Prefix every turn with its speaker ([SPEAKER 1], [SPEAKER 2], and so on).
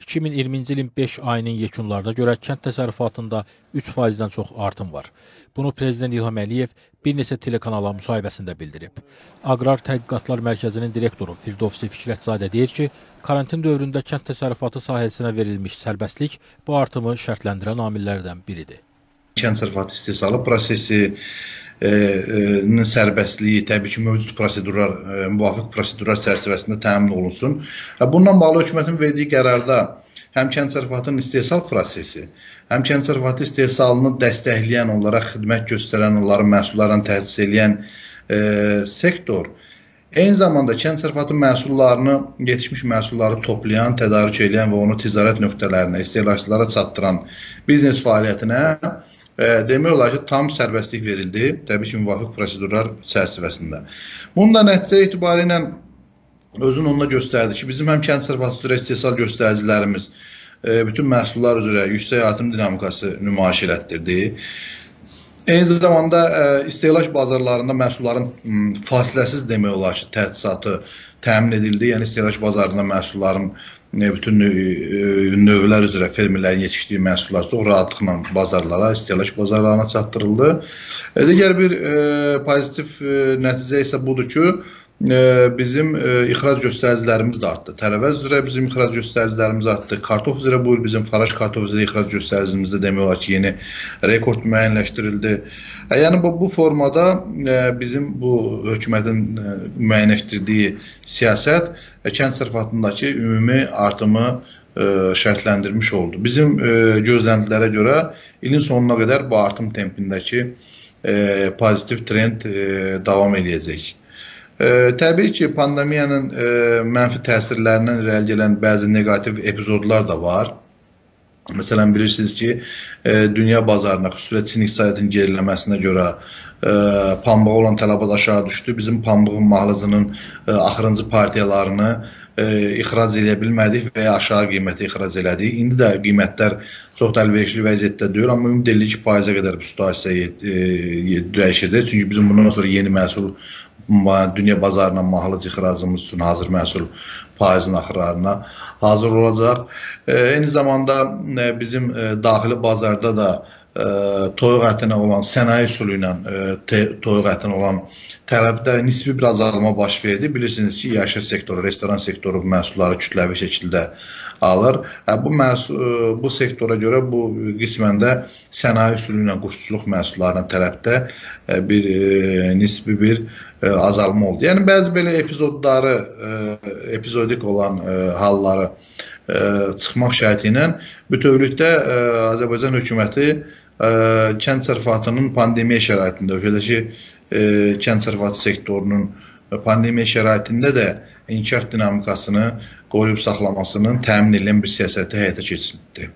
[SPEAKER 1] 2020-ci ilin 5 ayının yekunlarına görə kənd təsərrüfatında 3%-dən çox artım var. Bunu Prezident İlham Əliyev bir neçə telekanala müsahibəsində bildirib. Aqrar Tədqiqatlar Mərkəzinin direktoru Firdovsi Fikrətzadə deyir ki, karantin dövründə kənd təsərrüfatı sahəsinə verilmiş sərbəstlik bu artımı şərtləndirən amillərdən biridir.
[SPEAKER 2] Kənd təsərrüfatı istehsalı prosesi e, e, sərbəstliyi təbii ki, mövcud prosedurlar, e, müvafiq prosedurlar çərçivəsində təmin olunsun. Bununla bağlı hökumətin verdiyi qərarda həm kənd təsərrüfatının istehsal prosesi, həm kənd təsərrüfatı istehsalını dəstəkləyən, onlara xidmət göstərən, onların məhsullarını təsis edən e, sektor Eyni zamanda kənd təsərrüfatı məhsullarını, yetişmiş məhsulları toplayan, tədarük edən və onu ticarət nöqtələrinə, istehlakçılara çatdıran biznes fəaliyyətinə demək olar ki, tam sərbəstlik verildi, təbii ki, müvafiq prosedurlar çərçivəsində. Bunun da nəticə etibarı ilə özünü onunla göstərdi ki, bizim həm kənd təsərrüfatı üzrə istehsal göstəricilərimiz e, bütün məhsullar üzrə yüksək artım dinamikası nümayiş elətdirdi. Eyni zamanda ə, e, istehlak bazarlarında məhsulların ə, fasiləsiz demək olar ki, təchizatı təmin edildi. Yəni istehlak bazarında məhsulların bütün e, növlər üzrə fermerlərin yetişdiyi məhsullar çox rahatlıqla bazarlara, istehlak bazarlarına çatdırıldı. E, digər bir e, pozitiv e, nəticə isə budur ki, bizim ixrac göstəricilərimiz də artdı. Tərəvəz üzrə bizim ixrac göstəricilərimiz artdı. Kartof üzrə bu il bizim faraş kartof üzrə ixrac göstəricimizdə demək olar ki, yeni rekord müəyyənləşdirildi. Yəni bu, bu formada bizim bu hökumətin müəyyənləşdirdiyi siyasət kənd sərfatındakı ümumi artımı şərtləndirmiş oldu. Bizim gözləntilərə görə ilin sonuna qədər bu artım tempindəki pozitiv trend davam edəcək. E, təbii ki, pandemiyanın e, mənfi təsirlərindən irəli gələn bəzi neqativ epizodlar da var. Məsələn, bilirsiniz ki, e, dünya bazarına, xüsusilə Çin iqtisadiyyatının geriləməsinə görə e, pambığa olan tələbat aşağı düşdü. Bizim pambığın mahlıcının e, axırıncı partiyalarını e, ixrac edə bilmədik və ya aşağı qiymətə ixrac elədik. İndi də qiymətlər çox da əlverişli vəziyyətdə deyil, amma ümid edilir ki, faizə qədər bu situasiya e, dəyişəcək. Çünki bizim bundan sonra yeni məhsul dünya bazarına mahluc ixracımız üçün hazır məhsul faizin axırlarına hazır olacaq. Eyni zamanda e, bizim e, daxili bazarda da e, toyuq ətinə olan sənaye üsulu ilə toyuq ətinə olan tələbdə nisbi bir azalma baş verdi. Bilirsiniz ki, yaşayış sektoru, restoran sektoru məhsulları kütləvi şəkildə alır. Bu məhsul bu sektora görə bu qismən də sənaye üsulu ilə quşçuluq məhsullarına tələbdə bir nisbi bir ə, e, azalma oldu. Yəni bəzi belə epizodları, ə, e, epizodik olan ə, e, halları ə, çıxmaq şərti ilə bütövlükdə ə, Azərbaycan hökuməti ə, kənd sərfatının pandemiya şəraitində, ölkədəki ə, kənd sərfatı sektorunun pandemiya şəraitində də inkişaf dinamikasını qoruyub saxlamasının təmin edilən bir siyasəti həyata keçirdi.